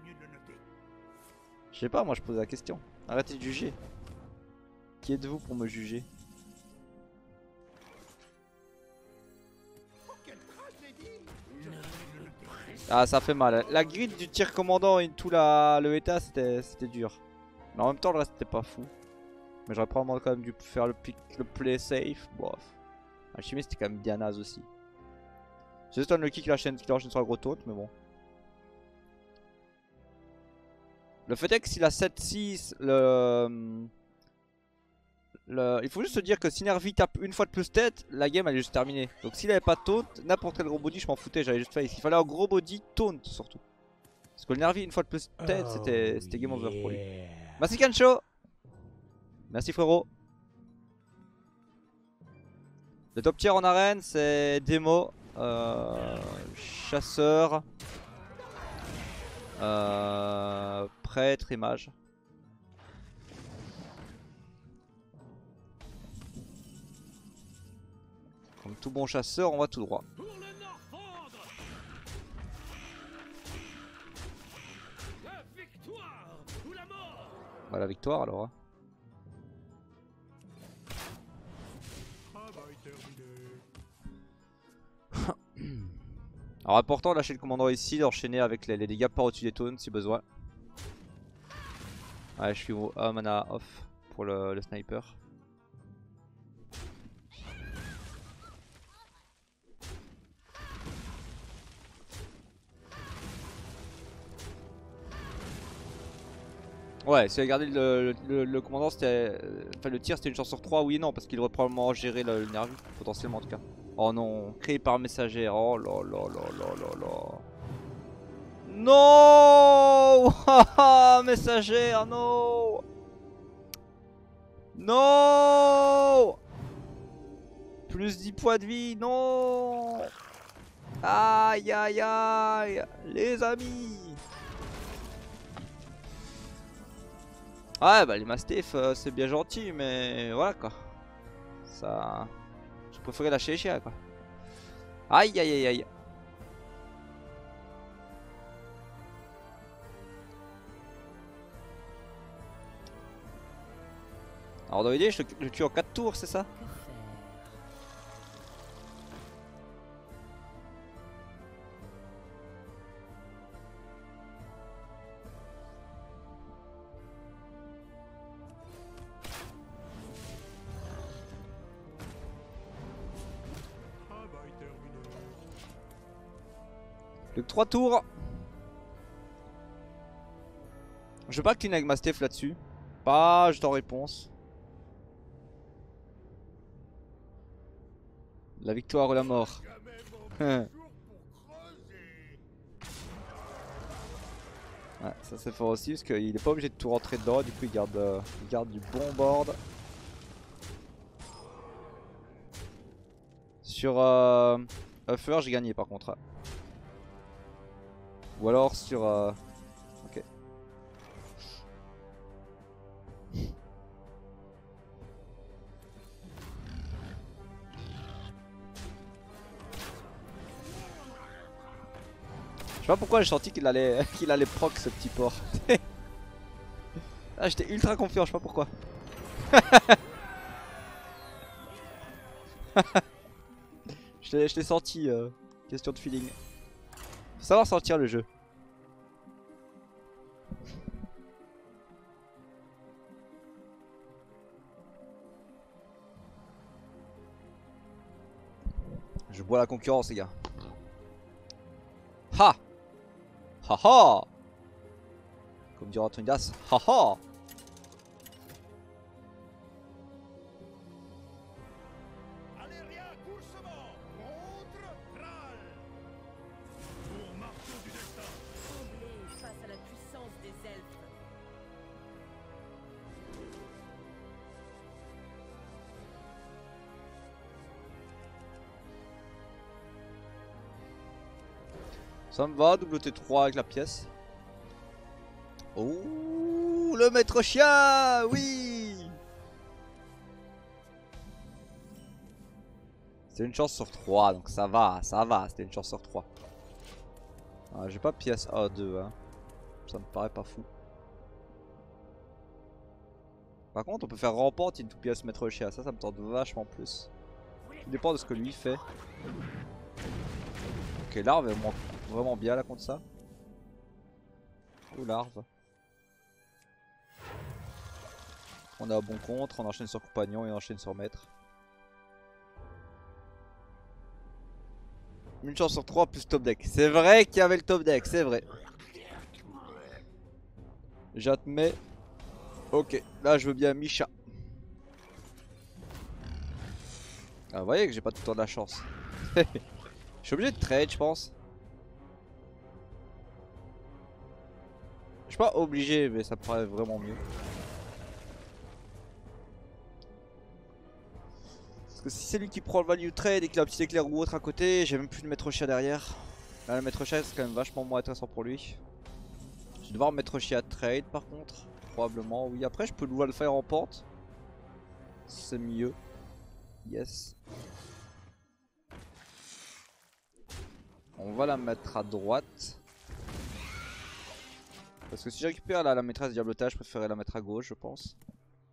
Je sais pas, moi je pose la question. Arrêtez de juger. Qui êtes-vous pour me juger? Ah ça fait mal. La grid du tir commandant et tout la, le état c'était dur. Mais en même temps le reste c'était pas fou. Mais j'aurais probablement quand même dû faire le, le play safe. Bof. Alchimiste c'était quand même bien naze aussi. C'est juste Unlucky qui l'enchaîne qui l'enchaîne sur la gros taunt mais bon. Le fait est que s'il a 7-6, le... le... Il faut juste se dire que si Nervi tape une fois de plus tête, la game elle est juste terminée. Donc s'il avait pas taunt, n'importe quel gros body je m'en foutais, j'avais juste face. Il fallait un gros body taunt surtout. Parce que le Nervi une fois de plus tête, c'était c'était game over pour lui. Merci Kancho Merci frérot Le top tier en arène c'est démo, euh, chasseur, euh, prêtre et Comme tout bon chasseur on va tout droit. Bah la victoire alors. hein. Alors important de lâcher le commandant ici, d'enchaîner avec les, dégâts par au-dessus des taunts si besoin. Ouais, je suis au un mana off pour le sniper. Ouais, si vous regardez le, le, commandant, c'était. Enfin, le tir c'était une chance sur 3, oui et non, parce qu'il aurait probablement géré le, potentiellement en tout cas. Oh non, créé par messager, oh là là là là là là. Non Messager, non Non Plus 10 points de vie, non Aïe aïe aïe Les amis Ouais bah les Mastiff euh, c'est bien gentil mais voilà quoi. Ça... Je préférais lâcher les chiens quoi. Aïe aïe aïe aïe. Alors dans l'idée je le tue en 4 tours c'est ça? 3 tours Je veux pas clean avec Mastiff là-dessus Pas je t'en réponse La victoire ou la mort. Ouais, ça c'est fort aussi parce qu'il est pas obligé de tout rentrer dedans, du coup il garde, euh, il garde du bon board. Sur euh, Uffer j'ai gagné par contre. Ou alors sur... euh, Ok. Je sais pas pourquoi j'ai senti qu'il allait, qu'il allait proc ce petit porc. ah, j'étais ultra confiant, je sais pas pourquoi. je l'ai senti, euh, question de feeling. Savoir sentir le jeu. Je bois la concurrence, les gars. Ha Ha ha Comme dira Anthony ha ha Ça me va, double T3 avec la pièce. Oh, le maître chien, oui C'est une chance sur 3, donc ça va, ça va, c'était une chance sur 3. Ah, J'ai pas pièce A2, hein. ça me paraît pas fou. Par contre, on peut faire rampante une pièce maître chien, ça, ça me tente vachement plus. Tout dépend de ce que lui fait. Ok, larve, elle monte vraiment bien là contre ça. Ou larve. On a un bon contre, on enchaîne sur compagnon et on enchaîne sur maître. Une chance sur 3 plus top deck. C'est vrai qu'il y avait le top deck, c'est vrai. J'admets. Ok, là je veux bien Misha. Ah, vous voyez que j'ai pas tout le temps de la chance. je suis obligé de trade, je pense. Je suis pas obligé, mais ça paraît vraiment mieux. Parce que si c'est lui qui prend le value trade et qu'il a un petit éclair ou autre à côté, j'ai même plus de maître chien derrière. Là, le maître chien c'est quand même vachement moins intéressant pour lui. Je vais devoir mettre chien trade par contre. Probablement, oui. Après, je peux le faire en pente. C'est mieux. Yes. On va la mettre à droite. Parce que si je récupère la, la maîtresse diablotage, je préférerais la mettre à gauche, je pense.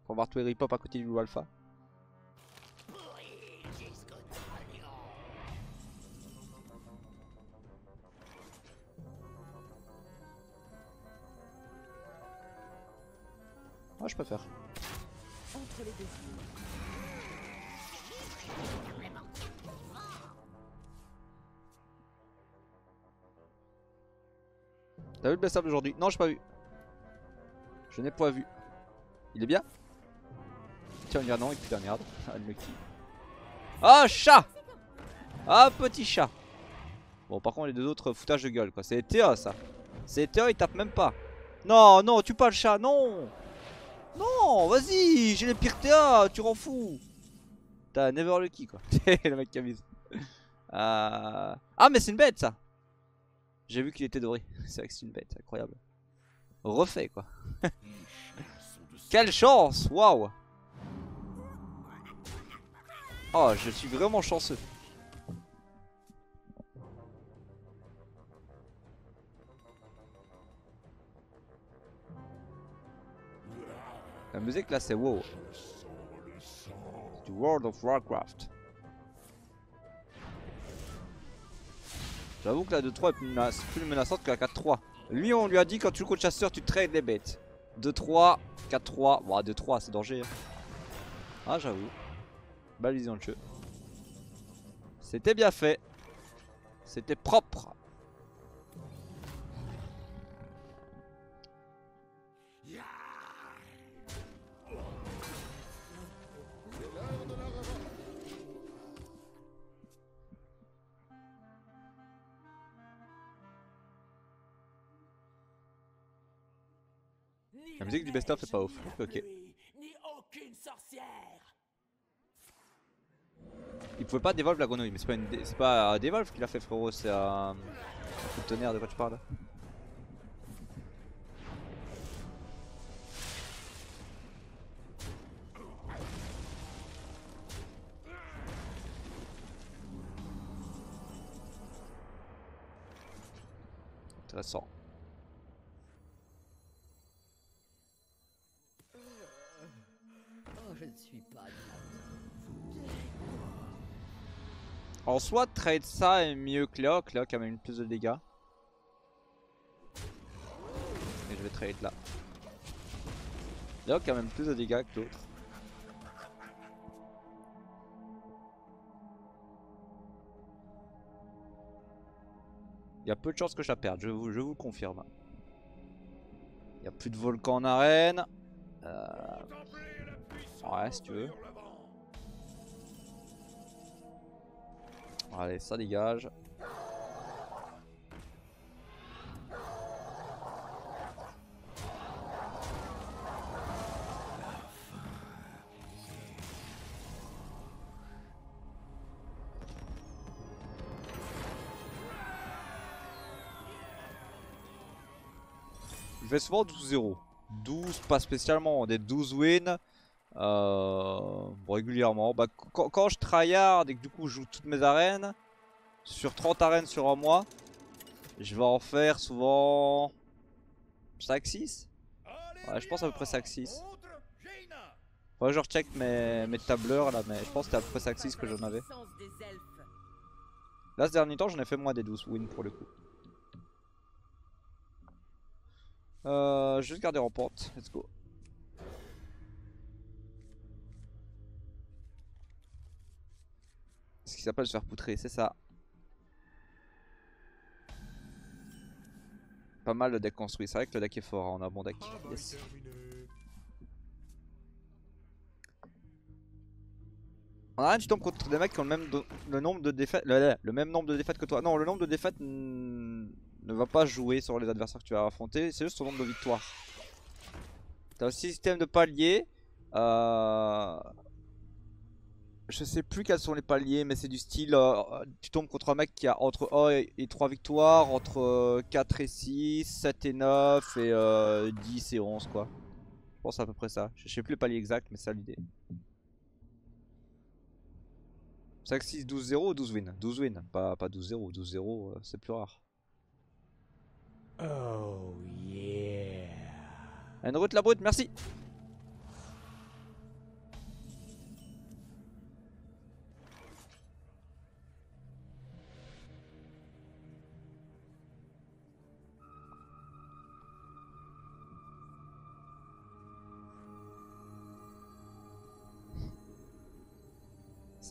Pour voir tous les rip-hop à côté du loup alpha. Moi je préfère. Entre les deux T'as vu le best aujourd'hui? Non, j'ai pas vu. Je n'ai pas vu. Il est bien? Tiens, dirait non, et putain, merde. Unlucky. Ah, chat Ah, petit chat. Bon, par contre, les deux autres foutages de gueule, quoi. C'est Théa, ça. C'est Théa, il tape même pas. Non, non, tu pas le chat, non Non, vas-y, j'ai les pires Théa, tu rends fou. T'as never lucky, quoi. le mec qui avise. Euh... Ah, mais c'est une bête, ça. J'ai vu qu'il était doré. C'est vrai que c'est une bête, incroyable. Refait, quoi. Quelle chance Waouh Oh, je suis vraiment chanceux. La musique là c'est wow. Du World of Warcraft. J'avoue que la 2-3 est plus, menaçante que la 4-3. Lui on lui a dit quand tu joues contre chasseur tu trades les bêtes. 2-3, 4-3, bon 2-3 c'est danger. hein. Ah j'avoue. Belle vision jeu. C'était bien fait. C'était propre. La musique du best-of est pas ouf. Ok. Il pouvait pas dévolve la grenouille, mais c'est pas, une c'est pas dévolve qu'il a fait frérot, c'est un coup de tonnerre de quoi tu parles Intéressant. En soit, trade ça est mieux que. Léo qui a même plus de dégâts. Et je vais trade là. Qui a même plus de dégâts que l'autre. Il y a peu de chances que je la perde, je vous, je vous le confirme. Il a plus de volcan en arène. Euh, Ouais, si tu veux. Allez, ça dégage. Je fais souvent 12-0. 12, pas spécialement, des 12 wins. Euh, régulièrement. Bah, quand, quand je tryhard et que du coup je joue toutes mes arènes, sur 30 arènes sur un mois, je vais en faire souvent 5-6. Ouais, je pense à peu près 5-6. Faudrait que je recheck mes, tableurs là, mais je pense que c'était à peu près 5-6 que j'en avais. Là, ce dernier temps, j'en ai fait moins des 12 wins pour le coup. Euh, juste garder en pente, let's go. Ce qui s'appelle se faire poutrer, c'est ça. Pas mal le deck construit, c'est vrai que le deck est fort, hein, on a un bon deck. Yes. En arène, tu tombes contre des mecs qui ont le même, le nombre de défaites, le, le même nombre de défaites que toi. Non, le nombre de défaites ne va pas jouer sur les adversaires que tu vas affronter, c'est juste ton nombre de victoires. T'as aussi un système de paliers. Euh... Je sais plus quels sont les paliers, mais c'est du style. euh, tu tombes contre un mec qui a entre 1 et- et 3 victoires, entre euh, 4 et 6, 7 et 9, et euh, 10 et 11, quoi. Je pense à peu près ça. Je sais plus le palier exact, mais c'est ça l'idée. 5, 6, 12, 0 ou 12 wins 12 wins, pas, pas 12, 0. 12, 0, euh, c'est plus rare. Oh yeah. Une route la brute, merci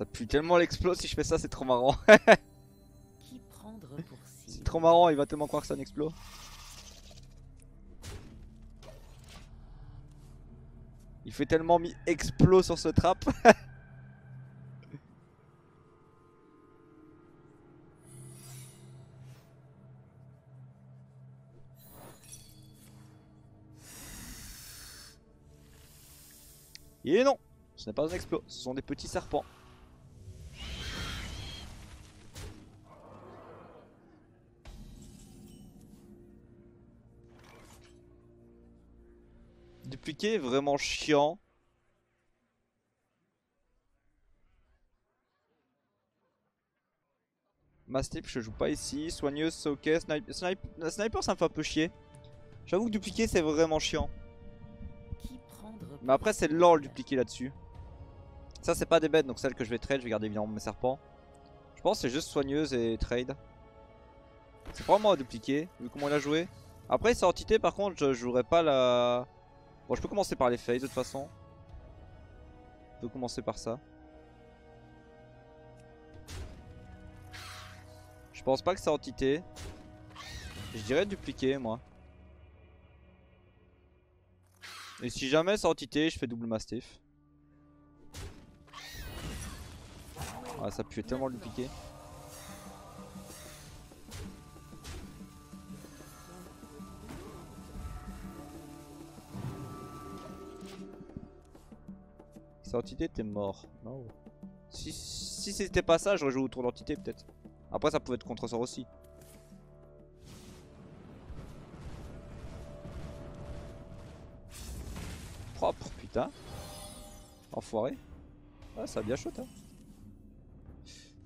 Ça pue tellement l'explos si je fais ça, c'est trop marrant. Qui prendre pour cible c'est trop marrant, il va tellement croire que c'est un explos. Il fait tellement mis explos sur ce trap. Et non, ce n'est pas un explos, ce sont des petits serpents. Vraiment chiant. Mastiff, je joue pas ici. Soigneuse, c'est ok. Snipe, snipe- sniper, ça me fait un peu chier. J'avoue que dupliquer, c'est vraiment chiant. Mais après, c'est lent le dupliquer là-dessus. Ça, c'est pas des bêtes, donc celle que je vais trade, je vais garder évidemment mes serpents. Je pense que c'est juste soigneuse et trade. C'est vraiment à dupliquer, vu comment il a joué. Après, sa entité, par contre, je jouerai pas la. Bon, je peux commencer par les phases de toute façon. Je peux commencer par ça. Je pense pas que c'est entité. Je dirais dupliquer, moi. Et si jamais c'est entité, je fais double mastiff. Ah, ça pue tellement le dupliquer. C'est entité, t'es mort. Si, si c'était pas ça, j'aurais joué autour d'entité peut-être. Après, ça pouvait être contre sort aussi. Propre, putain. Enfoiré. Ah, ça bien shoot, hein.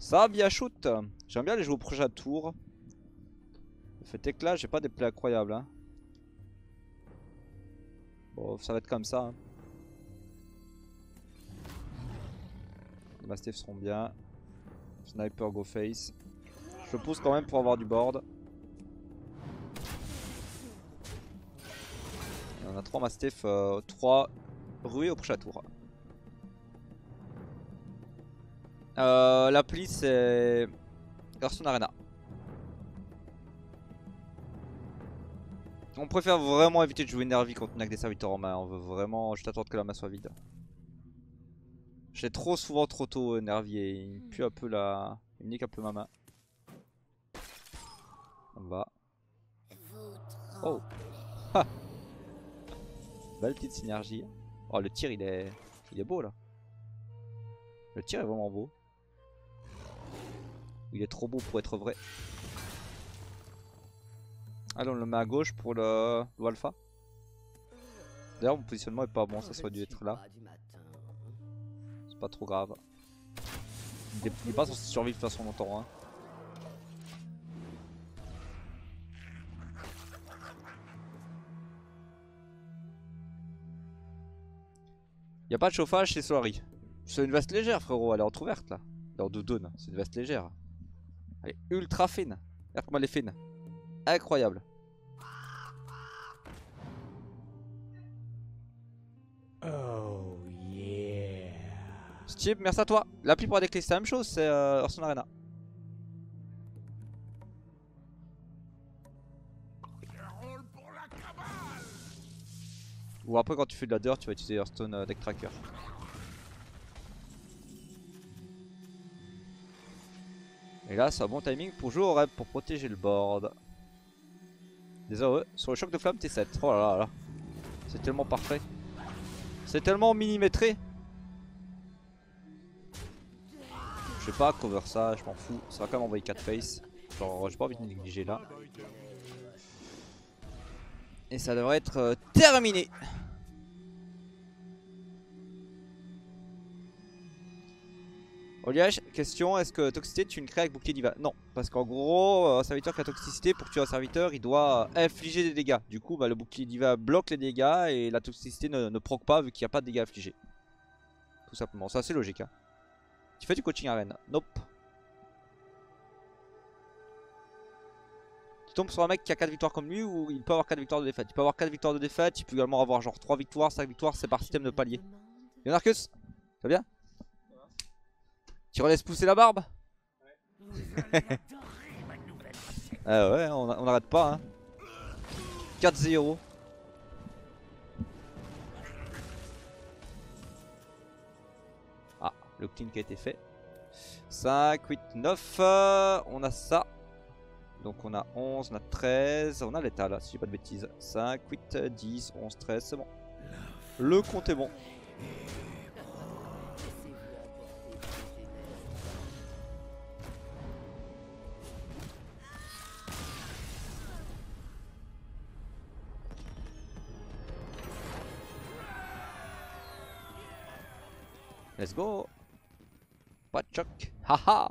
Ça a bien shoot. J'aime bien les jouer au prochain tour. Le fait est que là, j'ai pas des plays incroyables, hein. Bon, ça va être comme ça. hein. Les Mastiffs seront bien. Sniper go face. Je pousse quand même pour avoir du board. On a 3 Mastiffs, 3 ruées au prochain tour. Euh, L'appli c'est Hearthstone Arena. On préfère vraiment éviter de jouer Nervi quand on a que des serviteurs en main. On veut vraiment juste attendre que la main soit vide. J'ai trop souvent trop tôt et il pue un peu la. Il nique un peu ma main. On va. Oh Ha Belle petite synergie. Oh le tir il est. Il est beau là. Le tir est vraiment beau. Il est trop beau pour être vrai. Allez on le met à gauche pour le, le alpha. D'ailleurs mon positionnement est pas bon, ça serait dû être là. Pas trop grave. Il est, il est pas censé survivre de toute façon longtemps. Hein. Y a pas de chauffage chez Solari. C'est une veste légère frérot, elle est entrouverte là. Dans Doudoune, c'est une veste légère. Elle est ultra fine. Regarde comme elle est fine. Incroyable. Steve, merci à toi. L'appli pour déclencher c'est la même chose, c'est euh, Hearthstone Arena. Ou après quand tu fais de la dirt, tu vas utiliser Hearthstone euh, Deck Tracker. Et là, c'est un bon timing pour jouer au rep pour protéger le board. Désolé, sur le choc de flamme, t'es 7. Oh là là là. C'est tellement parfait. C'est tellement millimétré. Je sais pas, cover ça, je m'en fous. Ça va quand même envoyer 4 face. Genre, j'ai pas envie de négliger là. Et ça devrait être euh, terminé. Oliage, question, est-ce que toxicité tu ne crées avec bouclier diva? Non, parce qu'en gros, euh, un serviteur qui a toxicité, pour tuer un serviteur, il doit infliger des dégâts. Du coup, bah, le bouclier diva bloque les dégâts et la toxicité ne, ne proc pas vu qu'il n'y a pas de dégâts infligés. Tout simplement, c'est assez logique. Hein. Tu fais du coaching arène Nope. Tu tombes sur un mec qui a 4 victoires comme lui ou il peut avoir 4 victoires de défaite. Il peut avoir 4 victoires de défaite, il peut également avoir genre 3 victoires, 5 victoires, c'est par système de palier. Leonarcus Ça va bien? Tu relaisses pousser la barbe? Ah ouais, on on n'arrête pas. Hein. 4-0. Le clean qui a été fait. 5, 8, 9. euh, on a ça. Donc on a 11, on a 13. On a l'état là, si j'ai pas de bêtises. 5, 8, 10, 11, 13. C'est bon. Le compte est bon. Let's go. Pas de choc. Haha.